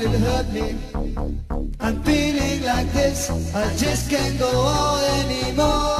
and it hurt me. I'm feeling like this, I just can't go on anymore.